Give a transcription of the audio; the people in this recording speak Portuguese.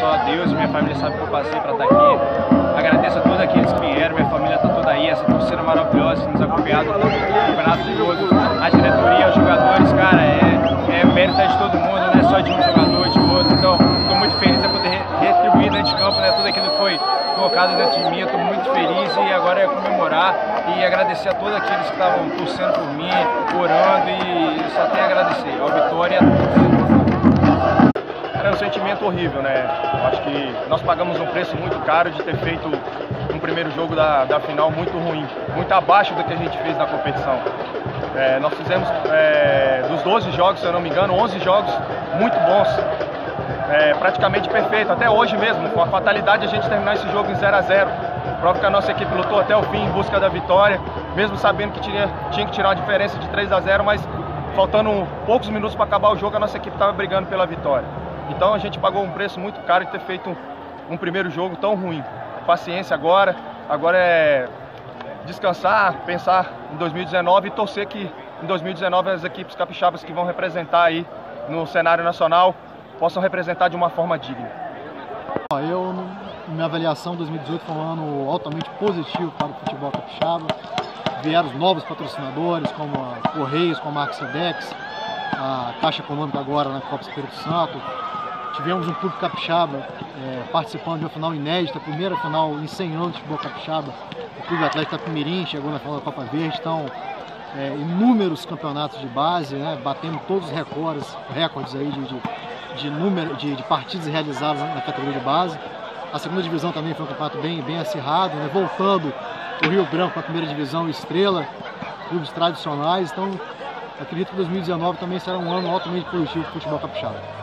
só Deus minha família sabe que eu passei para estar aqui. Agradeço a todos aqueles que vieram, minha família está toda aí, essa torcida maravilhosa que nos acompanhado no campeonato todo, a diretoria, os jogadores, cara, é, é mérito de todo mundo, não é só de um jogador, de outro. Então, estou muito feliz de poder retribuir dentro de campo né, tudo aquilo que foi colocado dentro de mim. Estou muito feliz e agora é comemorar e agradecer a todos aqueles que estavam torcendo por mim, orando e só tenho a agradecer. A vitória é um sentimento horrível, né? Eu acho que nós pagamos um preço muito caro de ter feito um primeiro jogo da, da final muito ruim, muito abaixo do que a gente fez na competição. É, nós fizemos é, dos 12 jogos, se eu não me engano, 11 jogos muito bons, é, praticamente perfeito, até hoje mesmo, com a fatalidade a gente terminar esse jogo em 0 a 0 Prova que a nossa equipe lutou até o fim em busca da vitória, mesmo sabendo que tinha, tinha que tirar uma diferença de 3 a 0 mas faltando poucos minutos para acabar o jogo, a nossa equipe estava brigando pela vitória. Então a gente pagou um preço muito caro de ter feito um, um primeiro jogo tão ruim. Paciência agora, agora é descansar, pensar em 2019 e torcer que em 2019 as equipes capixabas que vão representar aí no cenário nacional possam representar de uma forma digna. Eu, minha avaliação 2018 foi um ano altamente positivo para o futebol capixaba. Vieram novos patrocinadores como a Correios, como a Marxedex, a Caixa Econômica agora na Copa Espírito Santo, Tivemos um clube capixaba é, participando de uma final inédita, a primeira final em 100 anos de futebol capixaba. O Clube Atlético Tapimirim chegou na final da Copa Verde, então é, inúmeros campeonatos de base, né, batendo todos os recordes, recordes aí de, de, de número de, de, partidas realizadas na categoria de base. A segunda divisão também foi um campeonato bem, bem acirrado, né, voltando o Rio Branco para a primeira divisão Estrela, clubes tradicionais. Então acredito que 2019 também será um ano altamente positivo para o futebol capixaba.